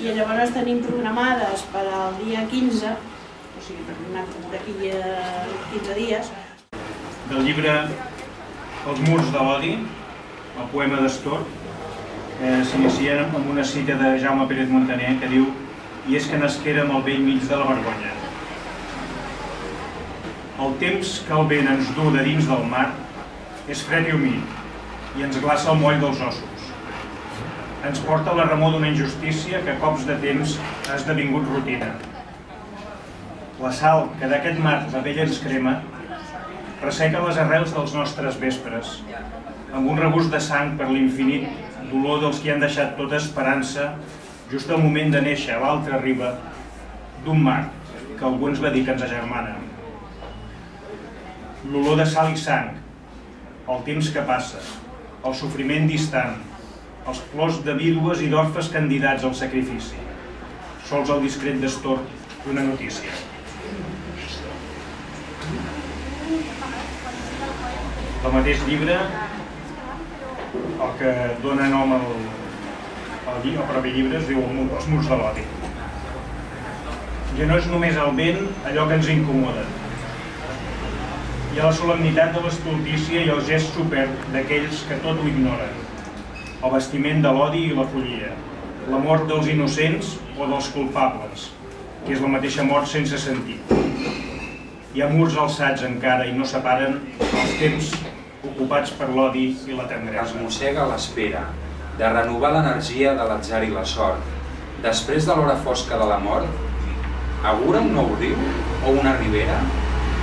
i llavors tenim programades per al dia 15, o sigui, per d'aquí a 15 dies. Del llibre Els murs de l'odi, el poema d'Astor, eh, s'inicien amb una cita de Jaume Pérez Montaner que diu i és que nasquérem al vell mig de la vergonya. El temps que el vent ens du de dins del mar és fred i humit i ens glaça el moll dels ossos. Ens porta la remor d'una injustícia que a cops de temps ha esdevingut rutina. La sal que d'aquest mar la vella ens crema resseca les arrels dels nostres vespres, amb un regust de sang per l'infinit dolor dels que han deixat tota esperança just al moment de néixer a l'altra riba d'un mar que algú ens va dir que ens agermana. L'olor de sal i sang, el temps que passa, el sofriment distant, els plors de vídues i d'orfes candidats al sacrifici, sols el discret destor d'una notícia. El mateix llibre, el que dona nom al, el, el propi llibre es diu Els murs de l'odi. Ja no és només el vent allò que ens incomoda. Hi ha la solemnitat de l'estultícia i el gest supert d'aquells que tot ho ignoren. El vestiment de l'odi i la follia. La mort dels innocents o dels culpables, que és la mateixa mort sense sentit. Hi ha murs alçats encara i no separen els temps ocupats per l'odi i la tendresa. Es mossega l'espera, de renovar l'energia de l'atzar i la sort. Després de l'hora fosca de la mort, augura un nou riu o una ribera?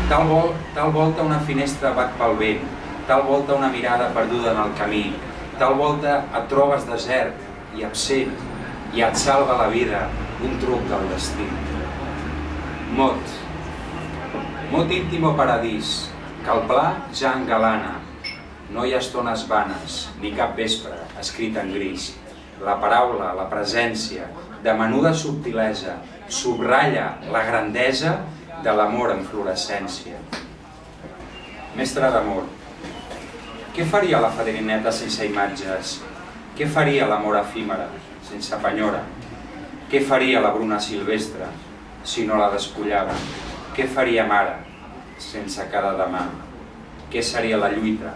Tal, vol, tal volta una finestra bat pel vent, tal volta una mirada perduda en el camí, tal volta et trobes desert i absent i et salva la vida un truc del destí. Mot. Mot íntim o paradís, que el pla ja engalana, no hi ha estones vanes, ni cap vespre, escrit en gris. La paraula, la presència, de menuda subtilesa, subratlla la grandesa de l'amor en fluorescència. Mestre d'amor, què faria la fadrineta sense imatges? Què faria l'amor efímera, sense penyora? Què faria la bruna silvestre, si no la despullava? Què faria mare, sense cada demà? Què seria la lluita,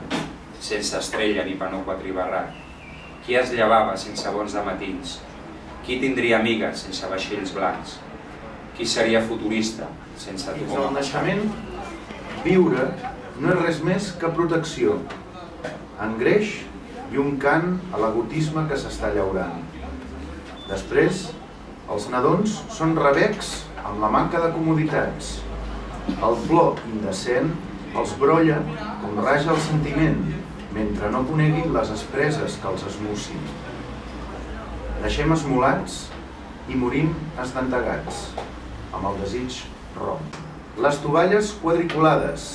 sense estrella ni panó quatribarrat? Qui es llevava sense bons de matins? Qui tindria amigues sense vaixells blancs? Qui seria futurista sense tu com el naixement, viure no és res més que protecció, engreix i un cant a l'agotisme que s'està llaurant. Després, els nadons són rebecs amb la manca de comoditats. El plor indecent els brolla com raja el sentiment mentre no coneguin les expreses que els esmucin. Deixem esmolats i morim esdentegats, amb el desig rom. Les tovalles quadriculades,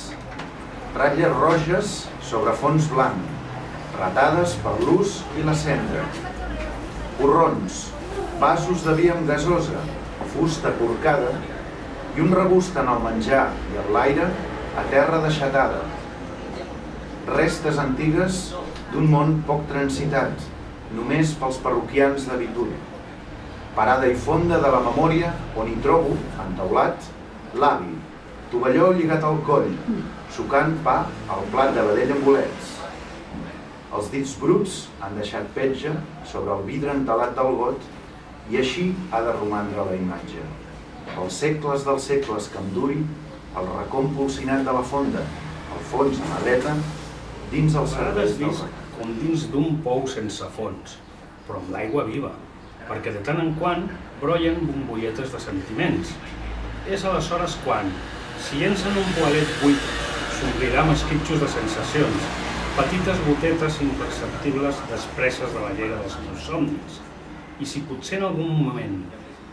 ratlles roges sobre fons blanc, ratades per l'ús i la cendra. Porrons, vasos de vi amb gasosa, fusta corcada i un rebust en el menjar i en l'aire a terra deixatada, restes antigues d'un món poc transitat, només pels parroquians d'habitud. Parada i fonda de la memòria on hi trobo, entaulat, l'avi, tovalló lligat al coll, sucant pa al plat de vedell amb bolets. Els dits bruts han deixat petja sobre el vidre entelat del got i així ha de romandre la imatge. Els segles dels segles que em duri, el racó polsinat de la fonda, al fons a la dreta, dins el servei del com dins d'un pou sense fons, però amb l'aigua viva, perquè de tant en quant brollen bombolletes de sentiments. És aleshores quan, si llencen un poalet buit, s'omplirà amb esquitxos de sensacions, petites gotetes imperceptibles despreses de la llera dels meus somnis. I si potser en algun moment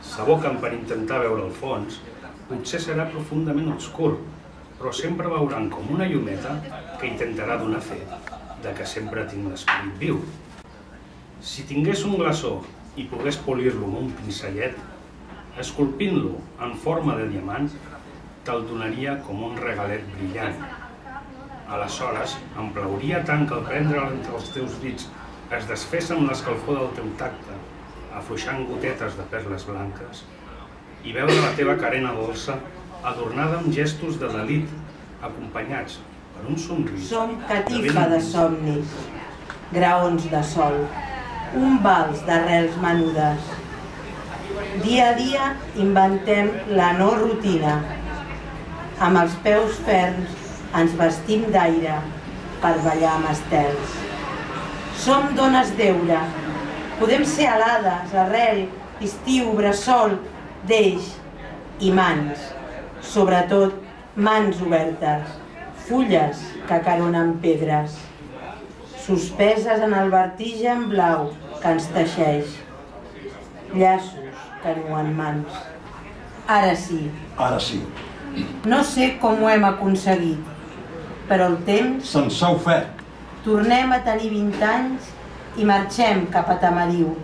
s'aboquen per intentar veure el fons, potser serà profundament obscur, però sempre veuran com una llumeta que intentarà donar fe de que sempre tinc l'esperit viu. Si tingués un glaçó i pogués polir-lo amb un pincellet, esculpint-lo en forma de diamant, te'l donaria com un regalet brillant. Aleshores, em plauria tant que al prendre'l entre els teus dits es desfés amb l'escalfor del teu tacte, afluixant gotetes de perles blanques, i veure la teva carena dolça adornada amb gestos de delit, acompanyats per un somrís. Som catifa de somnis, graons de sol, un vals d'arrels menudes. Dia a dia inventem la no rutina. Amb els peus ferms ens vestim d'aire per ballar amb estels. Som dones d'eure. Podem ser alades, arrel, estiu, bressol, deix i mans. Sobretot mans obertes, fulles que caronen pedres, suspeses en el vertigen blau que ens teixeix, llaços que nuen mans. Ara sí, Ara sí, no sé com ho hem aconseguit, però el temps se'ns ha ofert tornem a tenir 20 anys i marxem cap a Tamariu.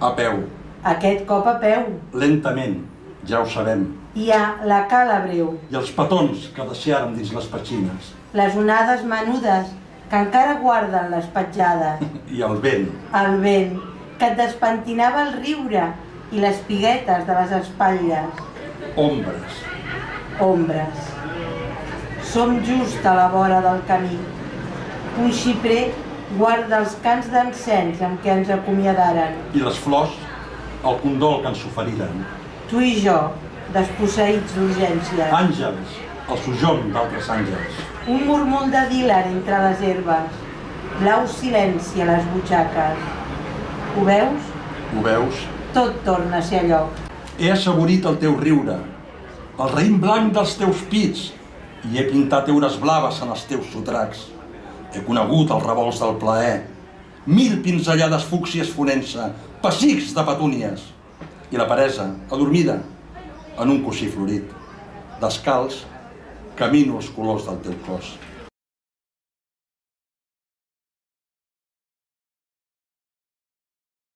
a peu, Aquest cop a peu. lentament, ja ho sabem, Hi ha la cala breu, i els petons que deixàrem dins les petxines, les onades menudes que encara guarden les petjades, i el vent, el vent que et despentinava el riure i les piguetes de les espatlles, ombres, ombres. Som just a la vora del camí. Un xiprer guarda els cants d'encens amb què ens acomiadaren. i les flors, el condol que ens oferiren, Tu i jo, desposseïts d'urgència. àngels, el sojorn d'altres àngels, Un murmul de dilar entre les herbes. Blau silenci a les butxaques. Ho veus? ho veus? Tot torna a ser a lloc. He assaborit el teu riure, el raïm blanc dels teus pits, i he pintat eures blaves en els teus sotracs. He conegut els revolts del plaer, mil pinzellades fúcsies fonent-se, pessics de petúnies, i la peresa, adormida, en un cosí florit. Descalç, camino els colors del teu cos.